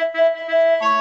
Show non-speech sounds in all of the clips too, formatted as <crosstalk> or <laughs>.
संदेशे <laughs>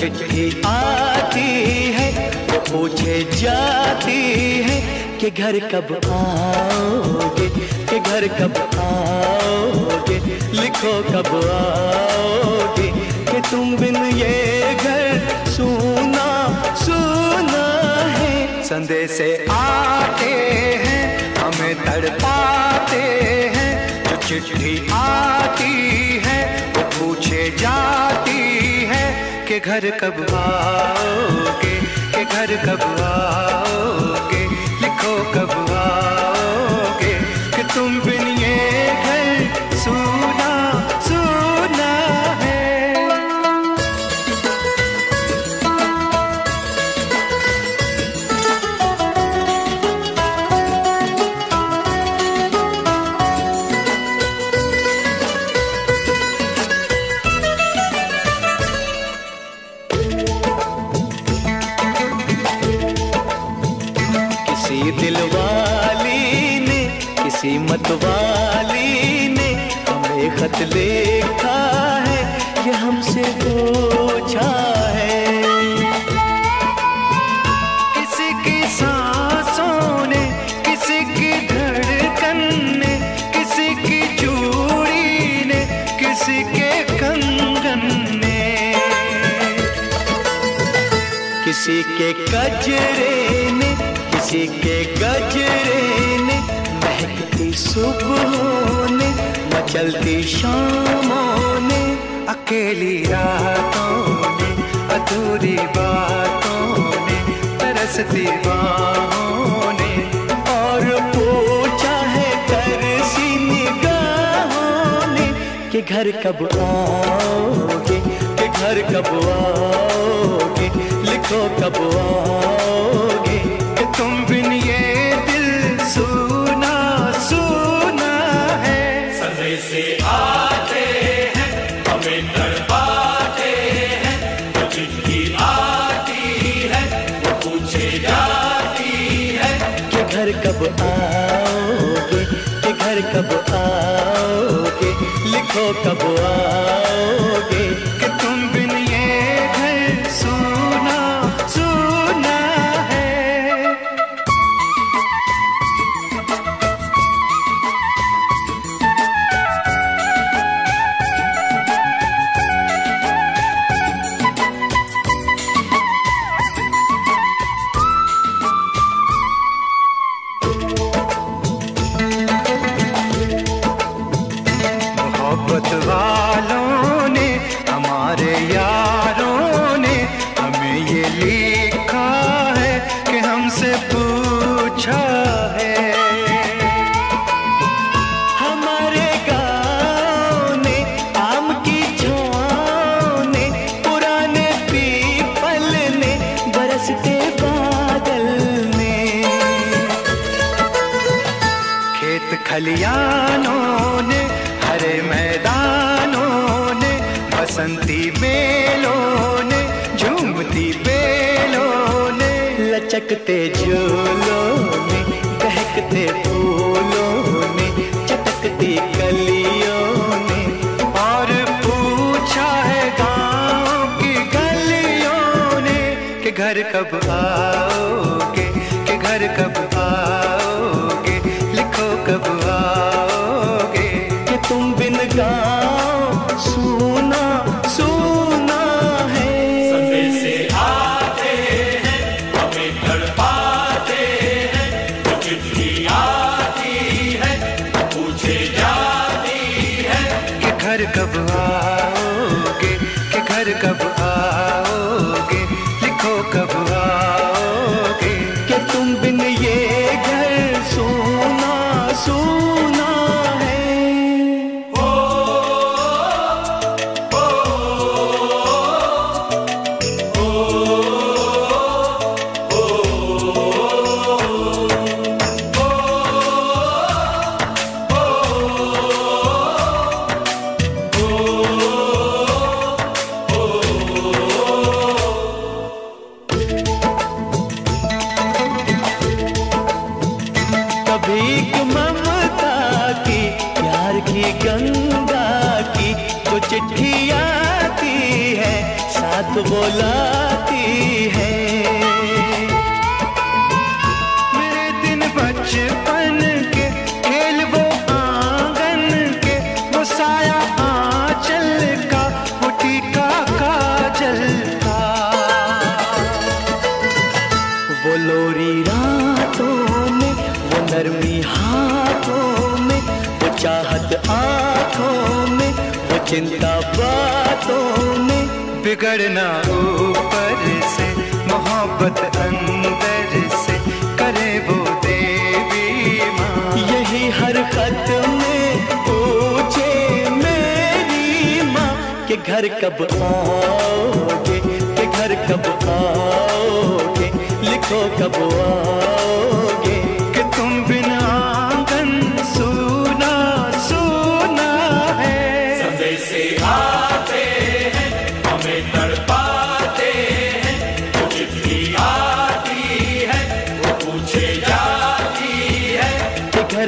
चिट्ठी आती है, पूछे जाती है कि घर कब आओगे, कि घर कब आओगे, लिखो कब आओगे, कि तुम बिन ये घर सुना सुना है। संदेशे आते हैं, हमें तड़पाते हैं, जो चिट्ठी आती है, वो पूछे जाती कि घर कब आओगे? के घर कब आओगे? लिखो कब आओगे? कि तुम बिन किसी दिल वाली ने, किसी मत वाली ने हमें खत लिखा है, ये हमसे पूछा है। किसी की सांसों ने, किसी किसी की चूड़ी ने, किसी के कंगन किसी के कजरे ने किसी के गजरे ने महकती सुबहों ने मचलती शामों ने, अकेली रातों ने, अधूरी बातों ने, तरसती बाहों ने, और पूछा है तरसी निगाहों ने, कि घर कब आओगे, कि घर कब आओगे, लिखो कब आओगे। तुम बिन ये दिल सुना सुना है। संदेशे आते हैं, हमें तड़पाते हैं चिट्ठी आती है, वो पूछे जाती है कि घर कब आओगे, कि घर कब आओगे, लिखो कब आओगे। मोहब्बत ने, हमारे यारों ने हमें ये लिखा है कि हमसे पूछा है। हमारे गाँव ने, आम की छाँव ने, पुराने पीपल ने, बरसते बादल ने। खेत खलियानों बसंती मेलों ने, झूमती बेलों ने, लचकते झूलों ने बहकते फूलों ने, चटकती कलियों ने, और पूछा है गाँव की गलियों ने कि घर कब चाहत आँखों में, वो चिंता बातों में बिगड़ना ऊपर से, मोहब्बत अंदर से करे वो देवी माँ। यही हर खत में पूछे मेरी माँ के घर कब आओगे, के घर कब आओगे, लिखो कब आओगे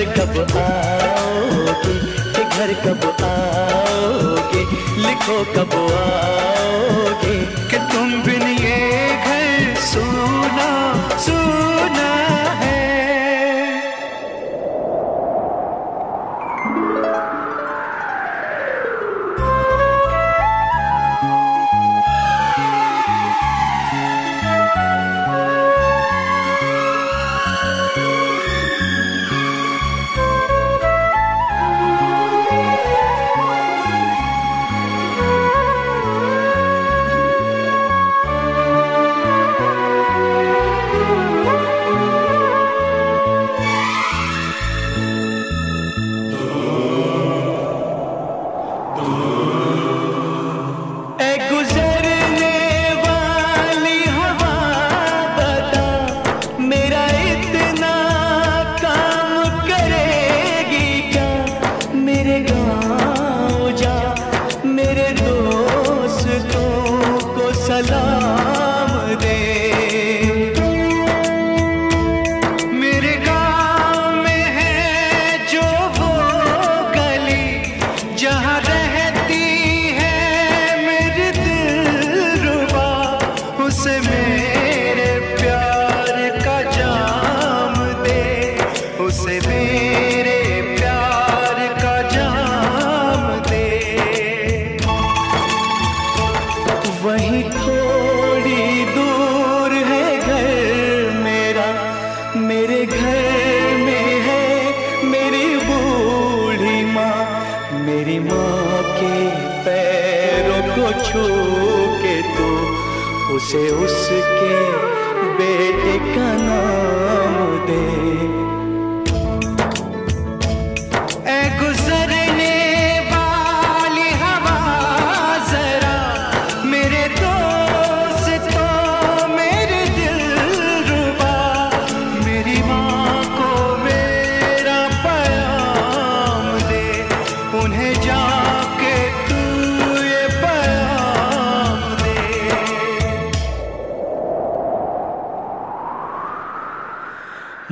घर कब आओगे? के घर कब आओगे? लिखो कब आओगे? कि तुम बिन ये घर सुना सुना मेरी माँ के पैरों को छू के तू उसे उसके बेटे का नाम दे।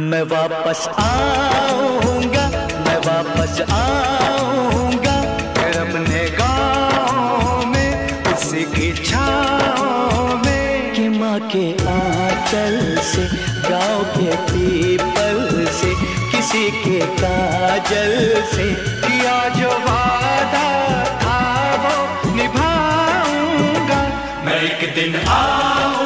मैं वापस आऊँगा, मैं वापस आऊँगा। अपने गाँव में, उसी की छाँव में। कि माँ के आंचल से, गाँव के पीपल से, किसी के काजल से। किया जो वादा था, वो निभाऊँगा। मैं एक दिन आऊँगा